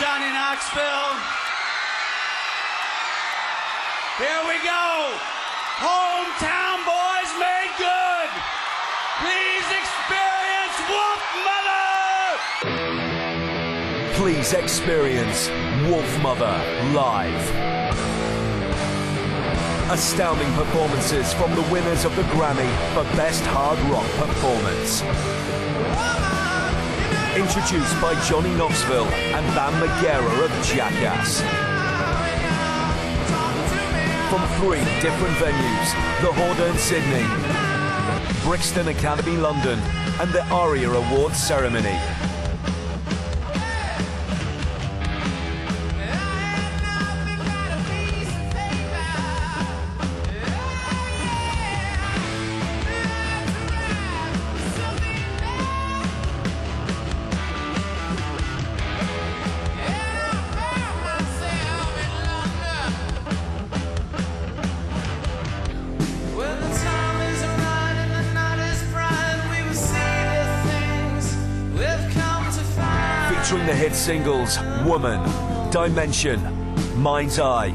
Johnny Knoxville. Here we go. Hometown boys made good. Please experience Wolf Mother. Please experience Wolfmother live. Astounding performances from the winners of the Grammy for Best Hard Rock Performance. Introduced by Johnny Knoxville and Bam Margera of Jackass. From three different venues, the Hordern Sydney, Brixton Academy London, and the ARIA Awards ceremony. Featuring the hit singles Woman, Dimension, Mind's Eye,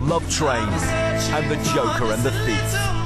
Love Train, and The Joker and the Thief.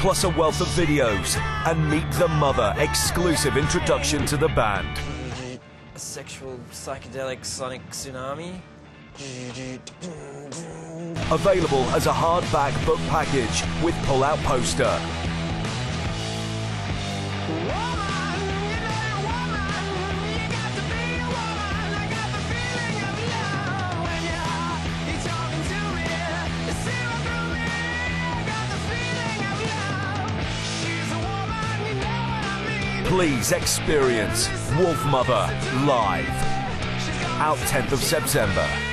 Plus a wealth of videos and Meet the Mother exclusive introduction to the band. A sexual psychedelic sonic tsunami. Available as a hardback book package with pull-out poster. Please experience Wolfmother live. Out 10th of September.